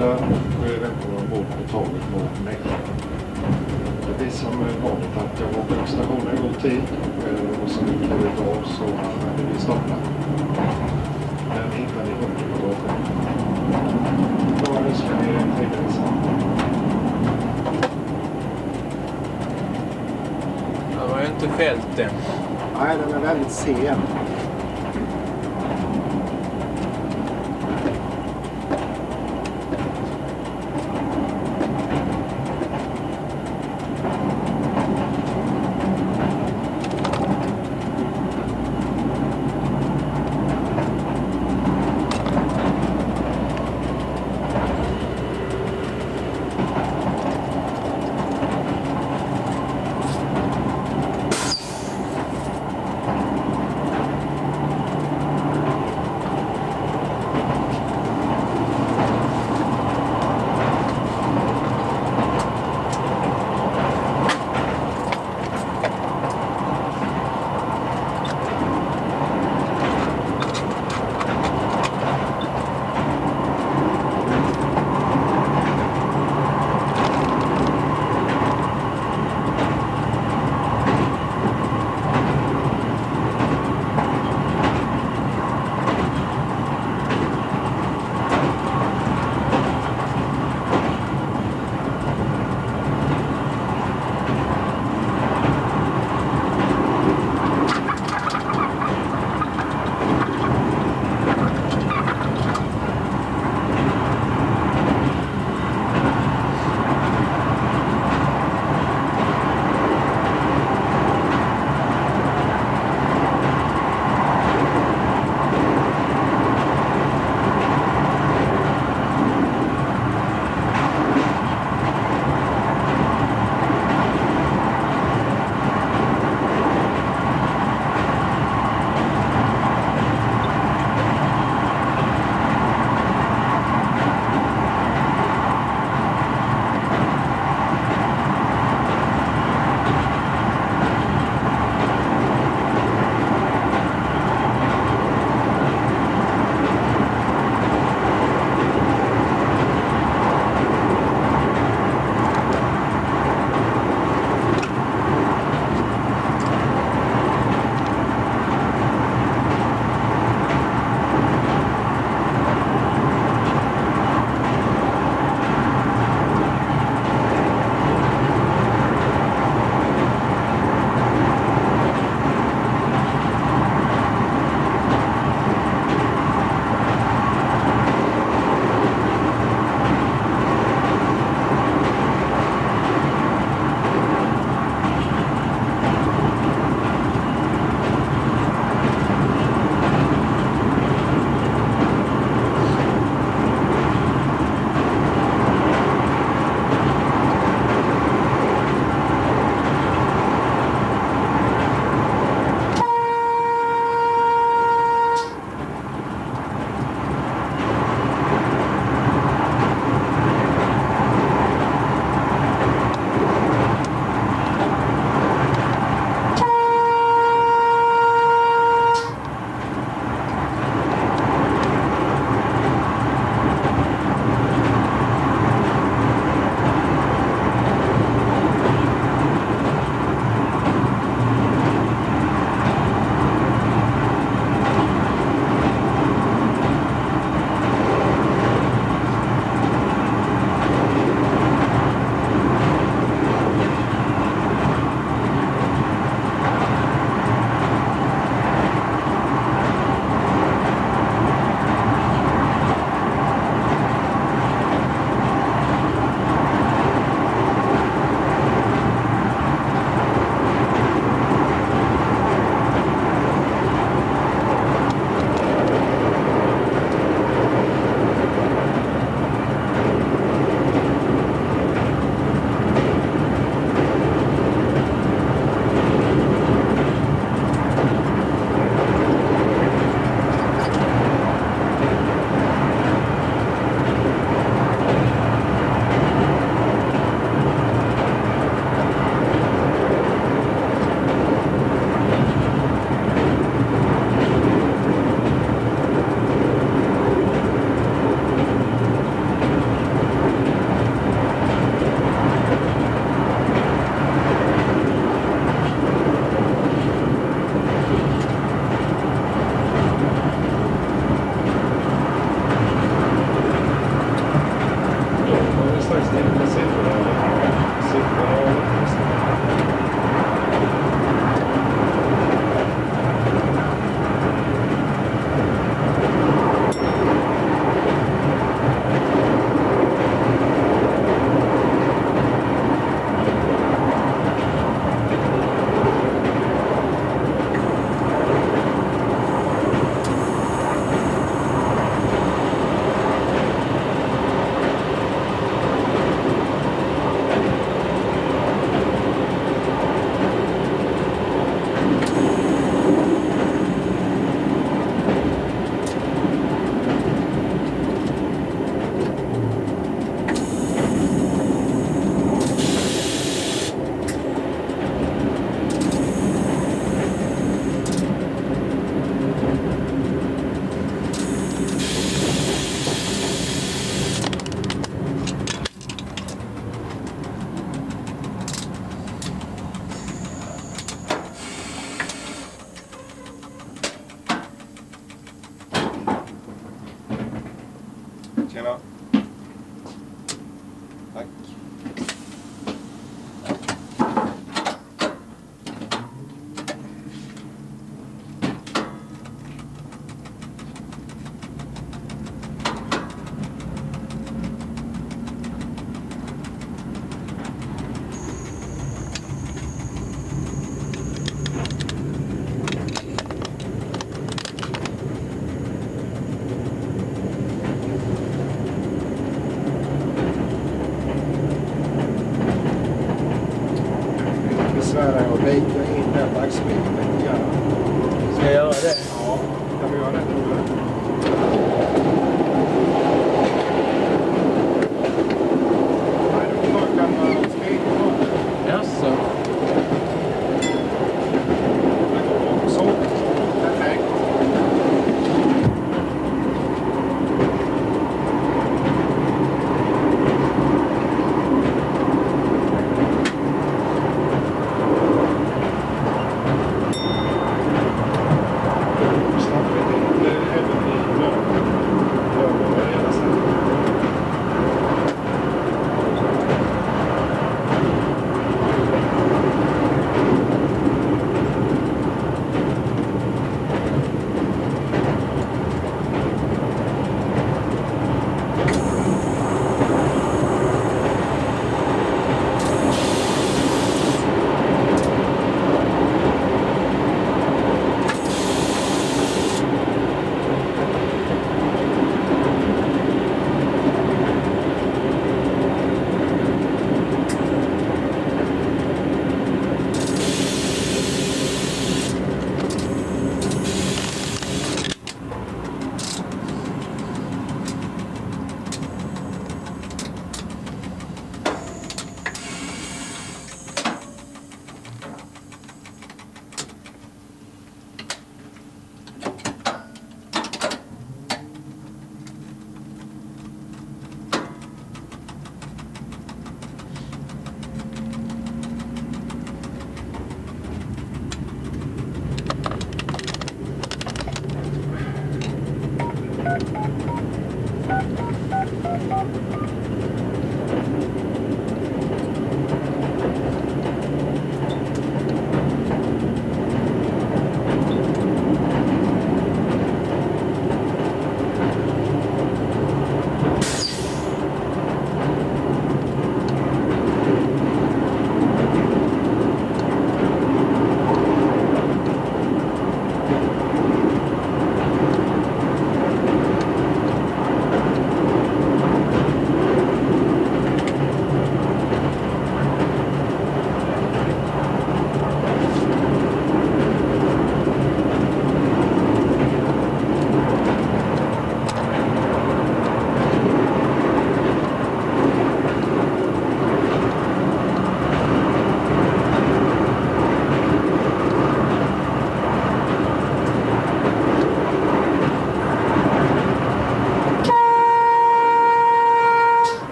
sen på middag och är välkomna ombord på tåget mot Nässjö. Det är som vanligt att jag var på stationen i god tid eh, och så vi klev av så använde vi stopplar. Den hittade under bagaget. Då önskar ni en trevlig resa. Det var ju inte fält än. Nej, den är väldigt sen.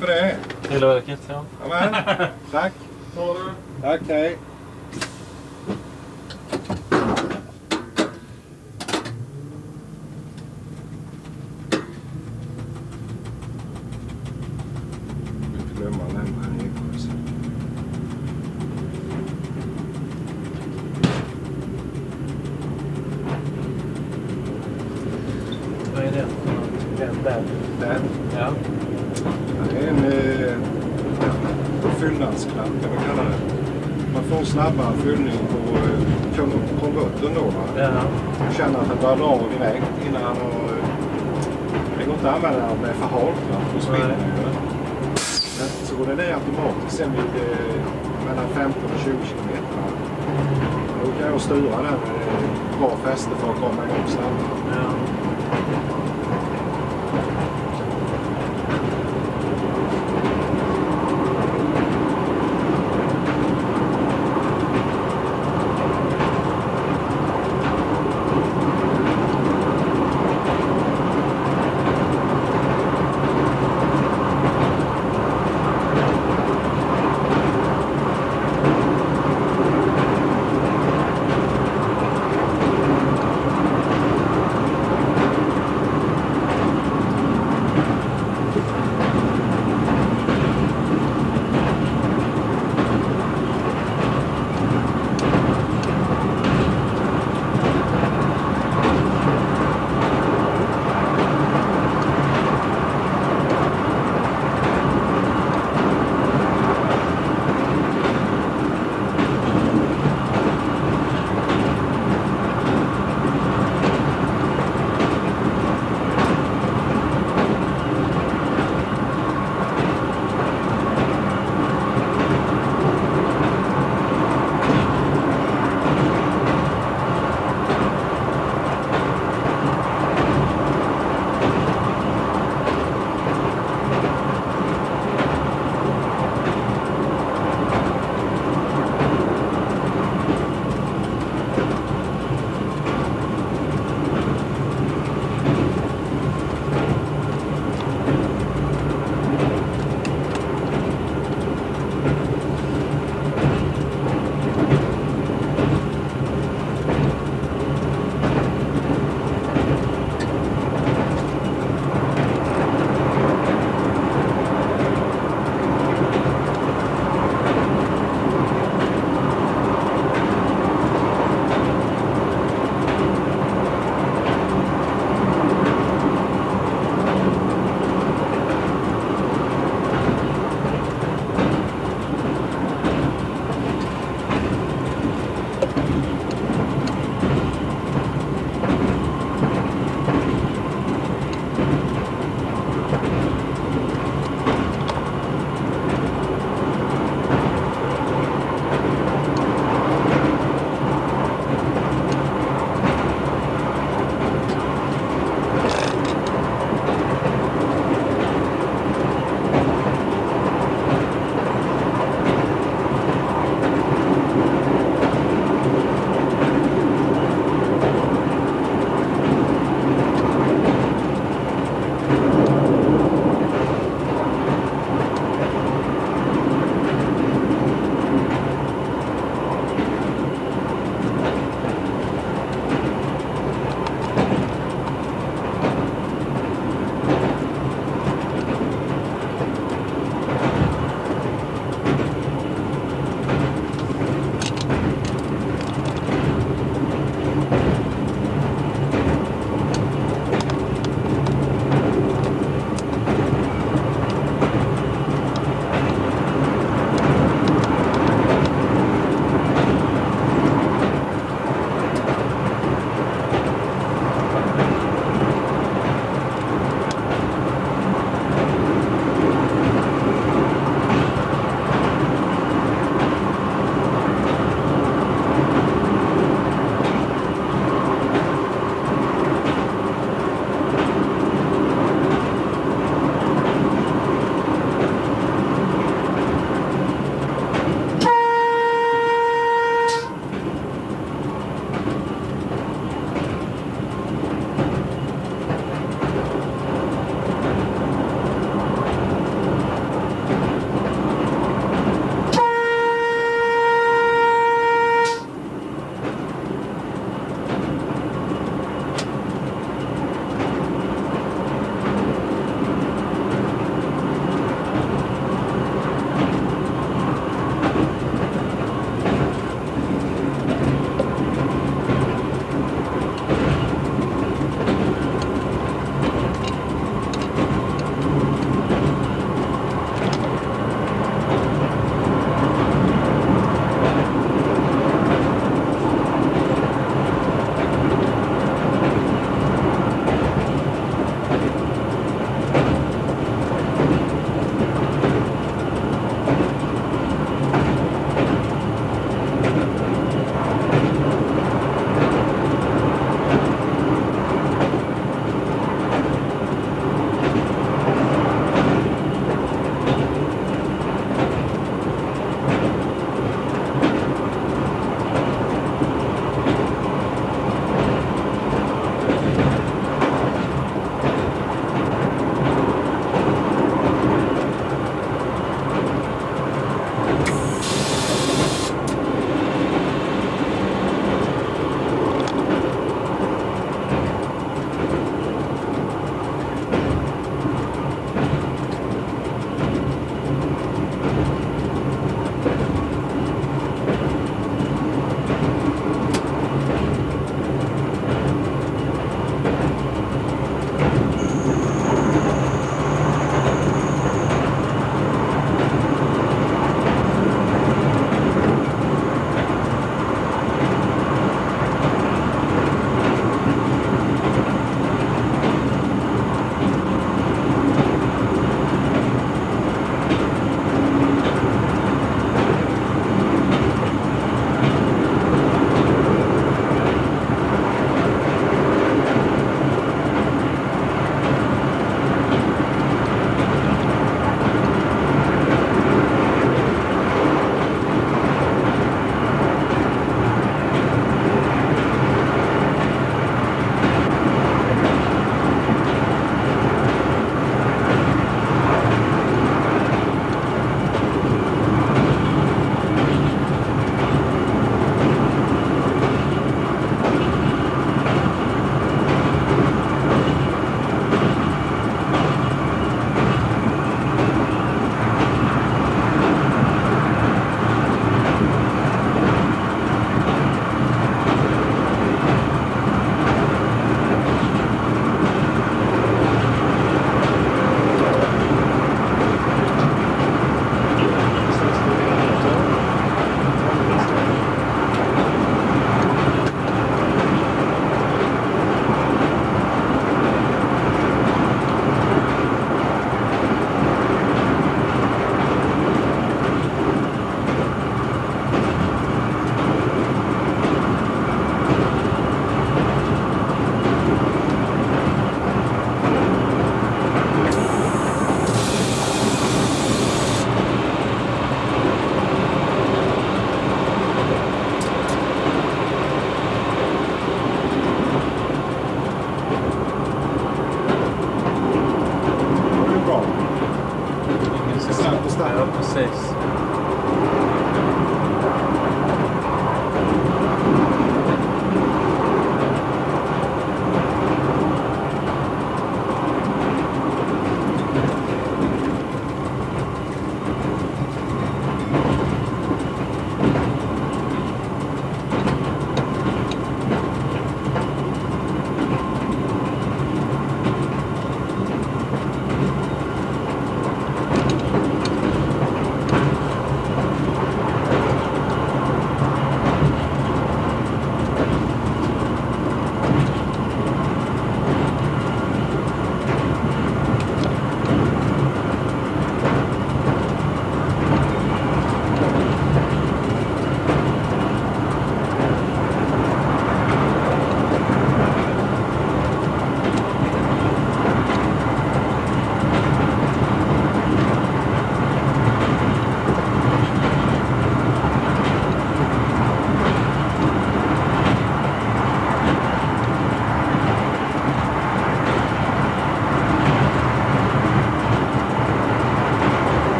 för det. Televerket, ja. Amen. Tack. Tack, hej. Inte glömma att lämna en e-post. Vad är det? Den där. Där. Ja. Det är en eh, fyllnadsknapp kan man kalla det. Man får en snabbare fyllning på eh, då. Va? Ja. Känner att den börjar dra direkt innan han har... eh, Det går inte att använda den för halt? Då spinner Nej. den ju. Men så går den ner automatiskt sen vid eh, mellan 15 och 20 kilometer. va. Då kan jag styra den med bra fäste för att komma igång snabbare. ja.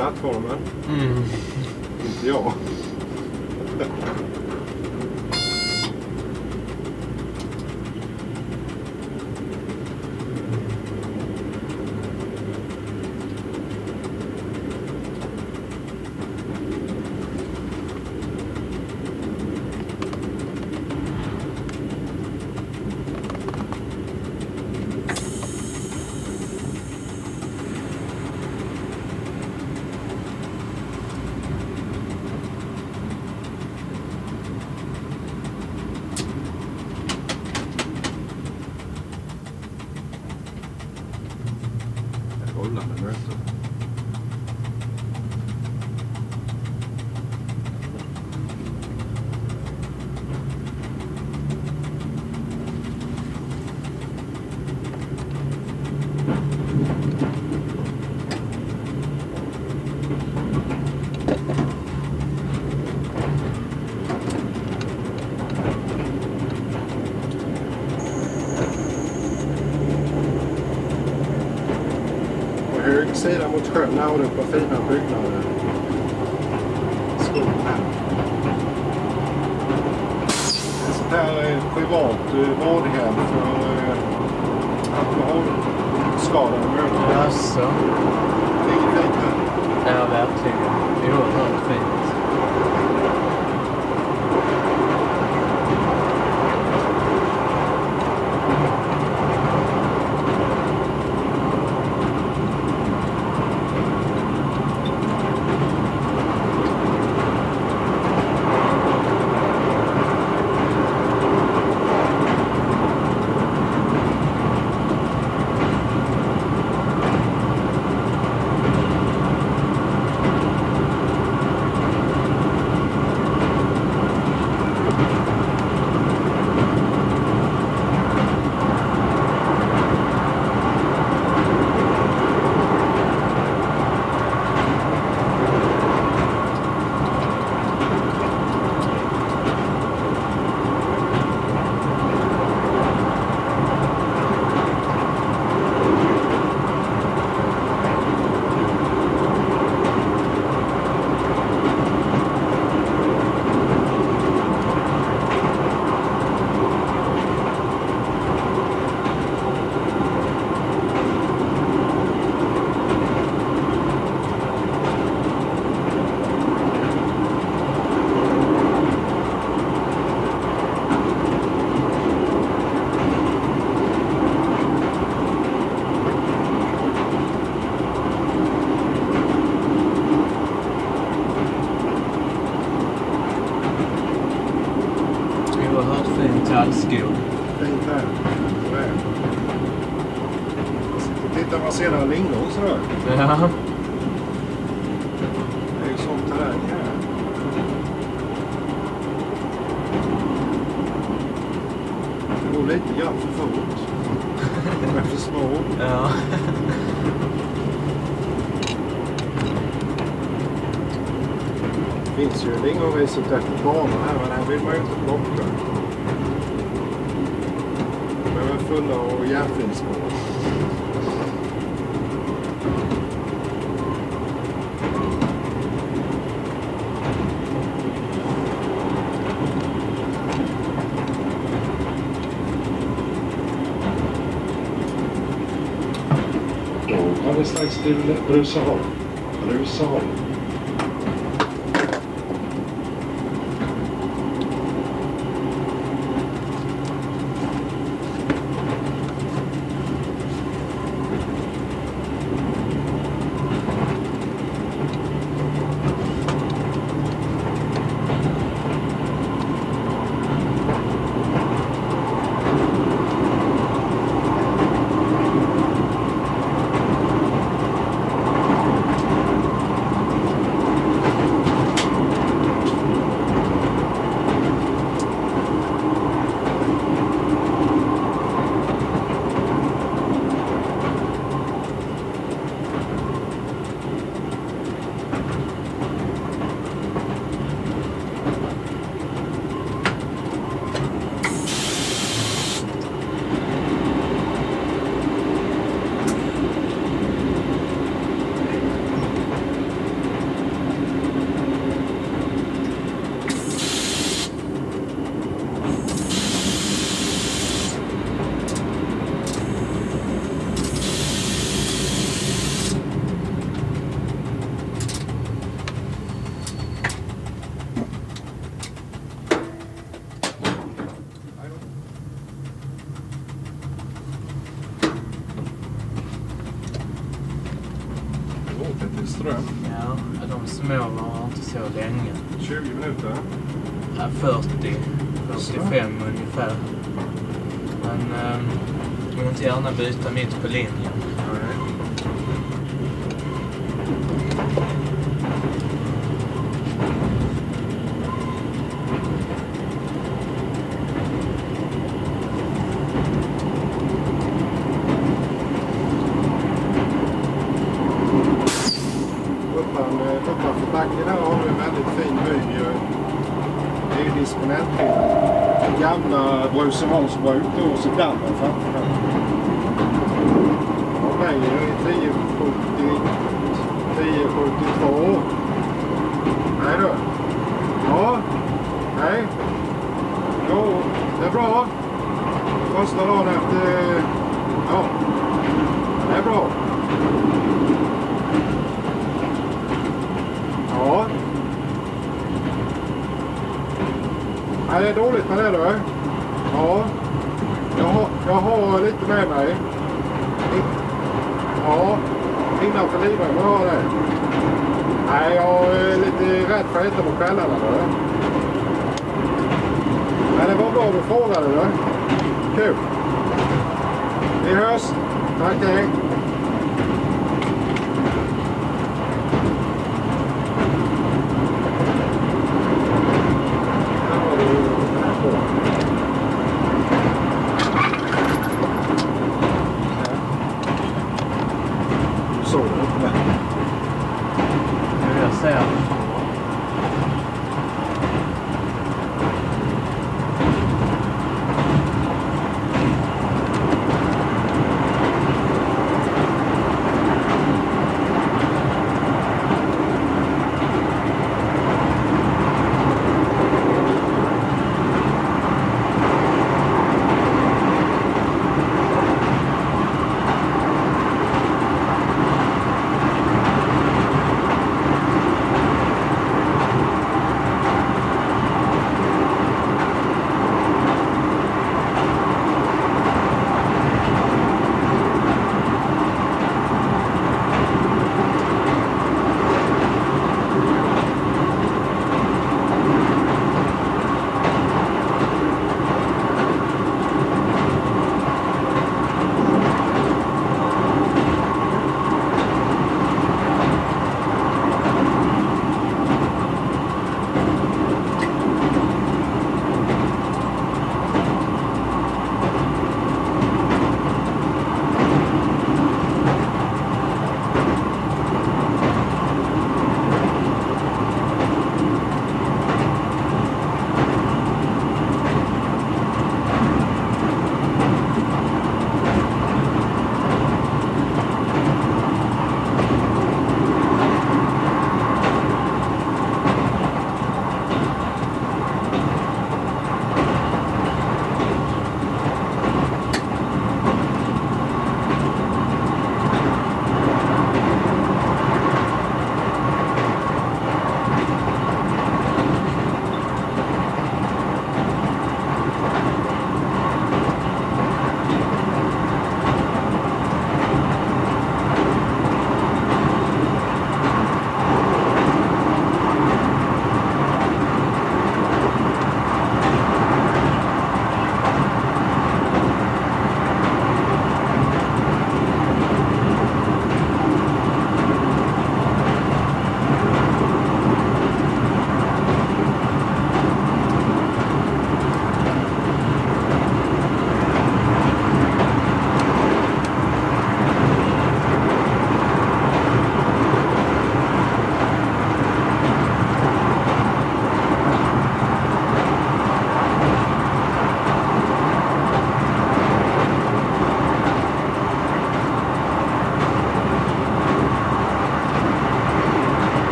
Plattformen? Mm. Inte jag. Rullande möte. På höger sida mot sjön har du på fina byggnader. Skog här. Ett sånt här eh, privat eh, vårdhem för eh, alkoholskadade människor. Jaså? Det är inget fint här. Ja, verkligen. Oerhört fint. skog. Fint här. Det är. Titta man ser där lingon sådär. Ja. Det är ju sån terräng här. Det går lite grann för fort. De är för små. Ja. Det finns ju lingonriset efter banan här men här vill man ju inte plocka. De är väl fulla av järnfilspår. til Russahov. Russahov. 20 minuter. Ja, 40, 45 ungefär. Men ehm, jag vill inte gärna byta mitt på linjen. Bruk då, väger dammen det 1072. Nej du. Ja. Nej. Jo, det är bra. Första dagen efter... Ja. Det är bra. Ja. Nej, det är dåligt med det du. Jag har, lite med mig. Ja, innanför livremmen har jag det. Nej, jag är lite rädd för detta på kvällarna. Då. Men det var bra du frågade. Du. Kul. Vi hörs. Tack, hej.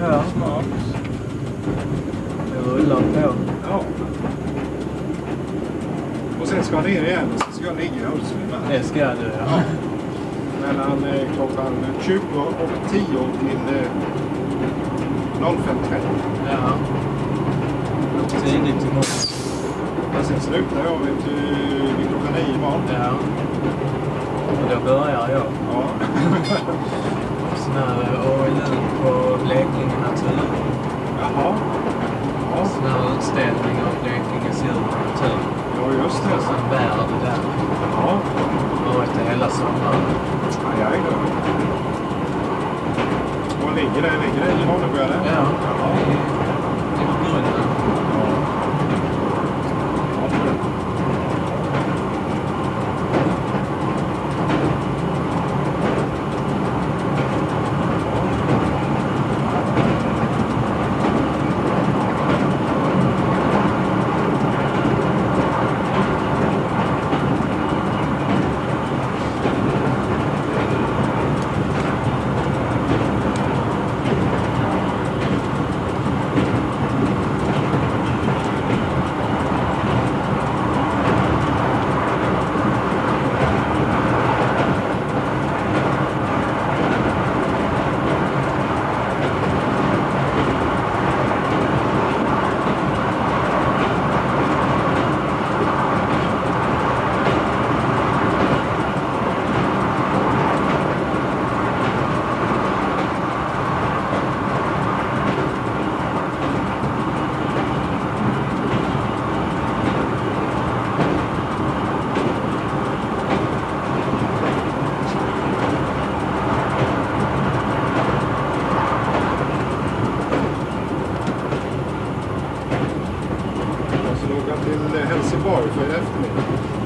Ja, Smart. det rullar på. Ja. Och sen ska jag ner igen och så ska jag ligga i Hultsfred. Det ska du Ja. ja. Mellan eh, klockan 20 och 10 till eh, 05.30. Ja. Tidigt imorgon. Men sen slutar jag vet du, vid klockan 9 imorgon. Ja. Och då börjar jag. Ja. Sån här ALU på Blekinge Natur. Jaha. Ja. Sån här utställning av Blekinges djur och natur. ja, just det. Och så en värld där. Ja. Varit det hela sommaren. Aj, aj då. Var ligger det? Ligger det i eller? Ja. Jaha. I, i grunden.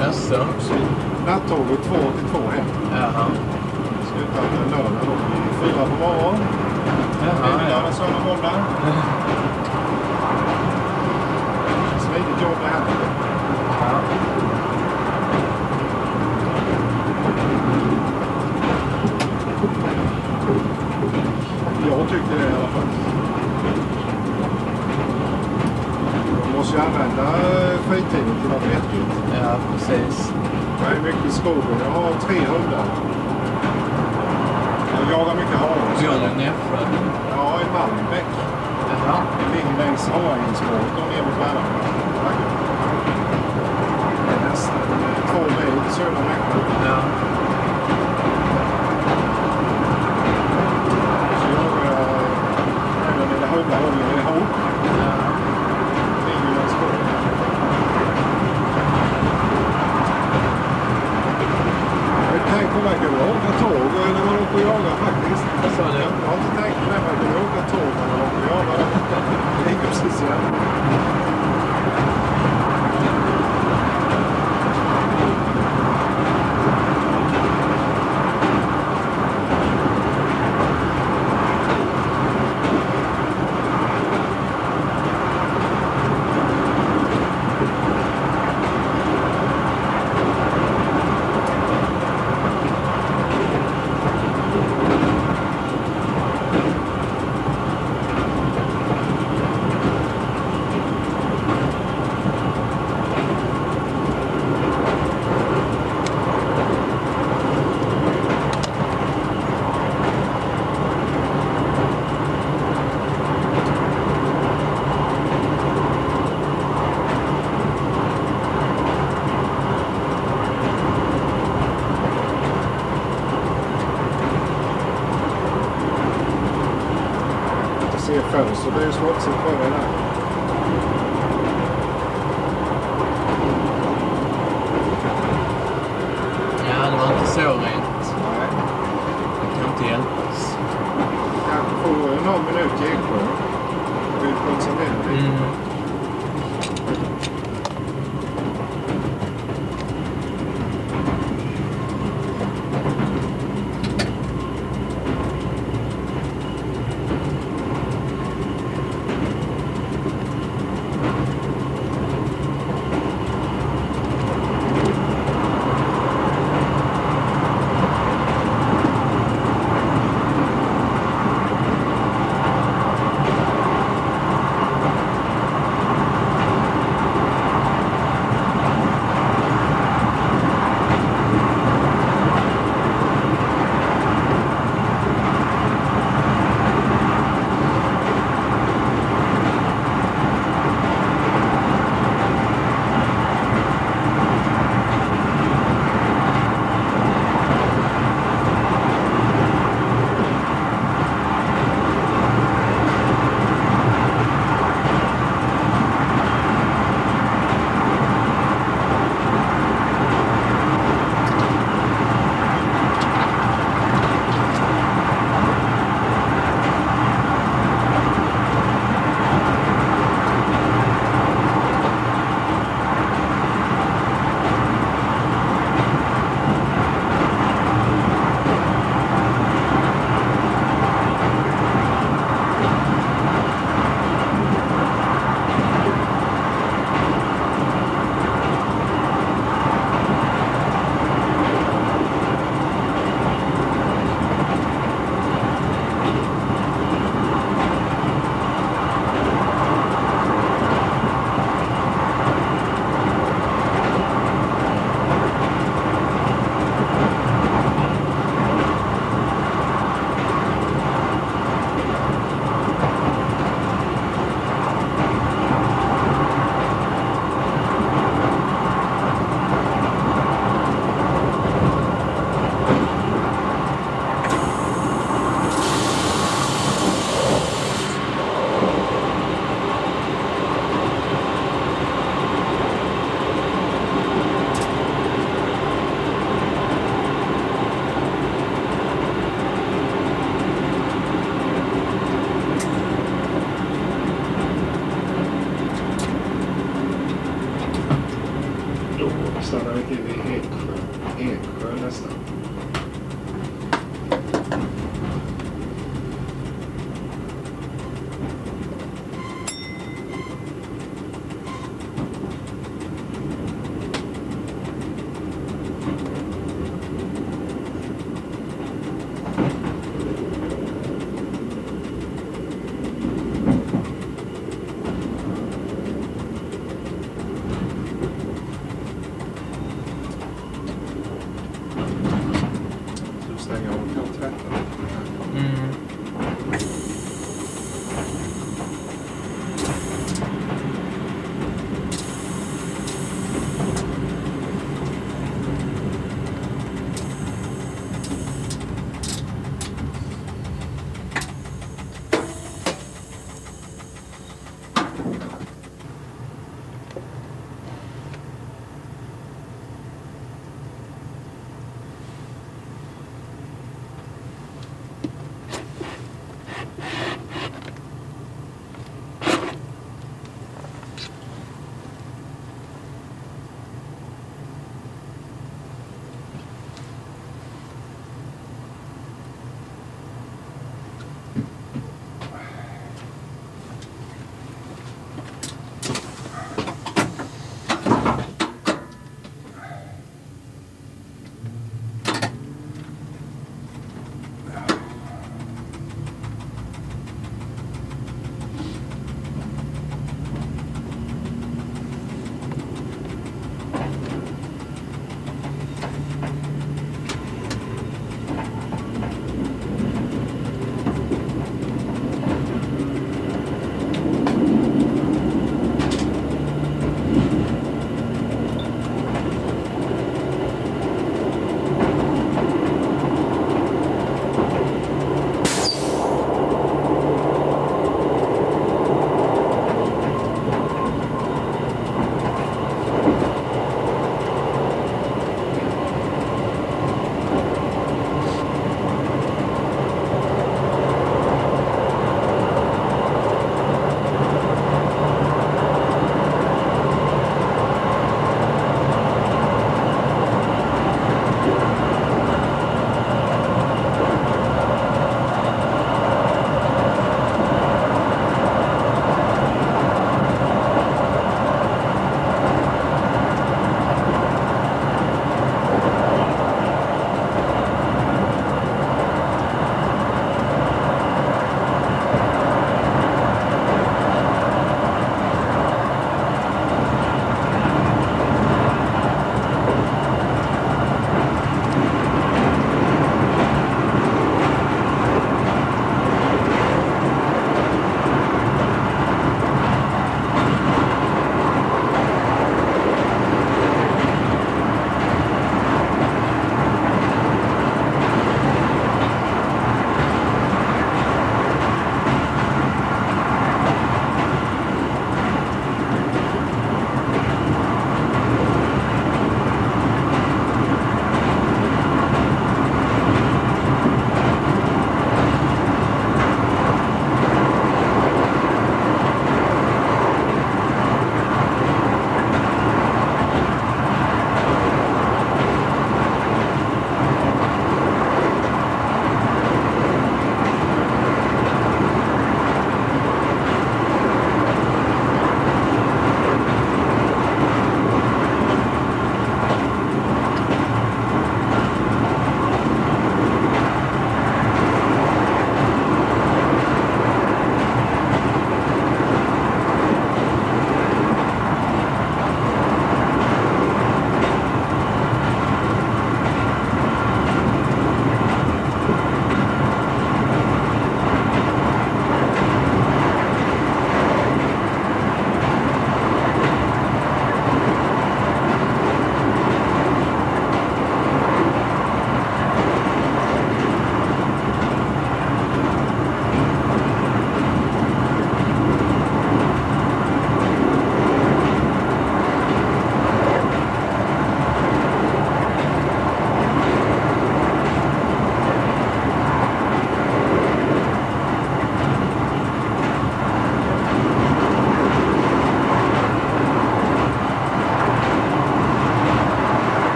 Jaså? Nattåget 2 till 2 hem. Jaha. Slutar lördag då 4 på morgonen. Lördag, söndag, måndag. Smidigt jobb det här. ja. Jag tycker det i alla fall. Ju använda eh, fritiden till något vettigt. Ja, precis. Jag är mycket i skogen. Jag har tre hundar. Jag jagar mycket hare. Du i Nässjö? Ja, i Malmbäck. Jaha. Det ligger längs Haängsspåret och ner mot Värnamo. Det är nästan eh, två mil till södra Nässjö. Ja.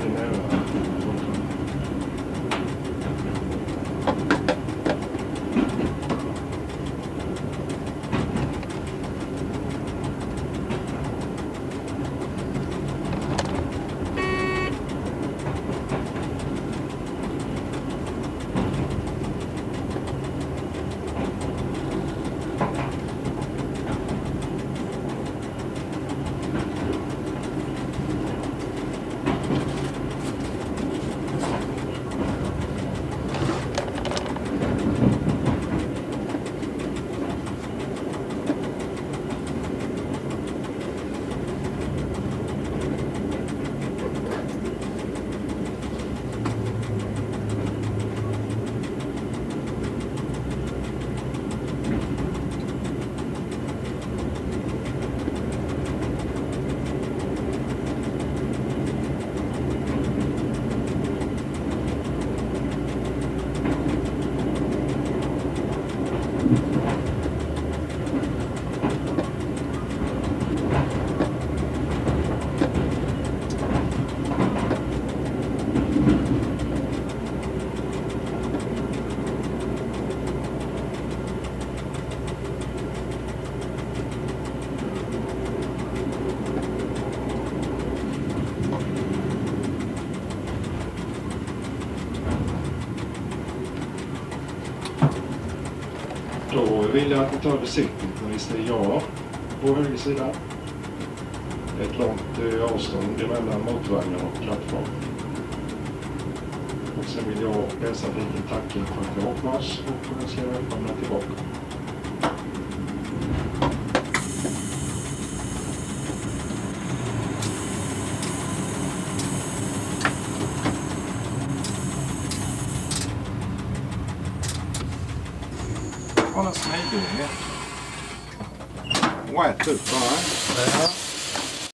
Två så Då vill jag att ni tar besiktning på ni ja på höger sida. Ett långt eh, avstånd mellan motorvagnen och plattform. Och sen vill jag hälsa bilen tacka för att jag åkt och oss och välkomna tillbaka.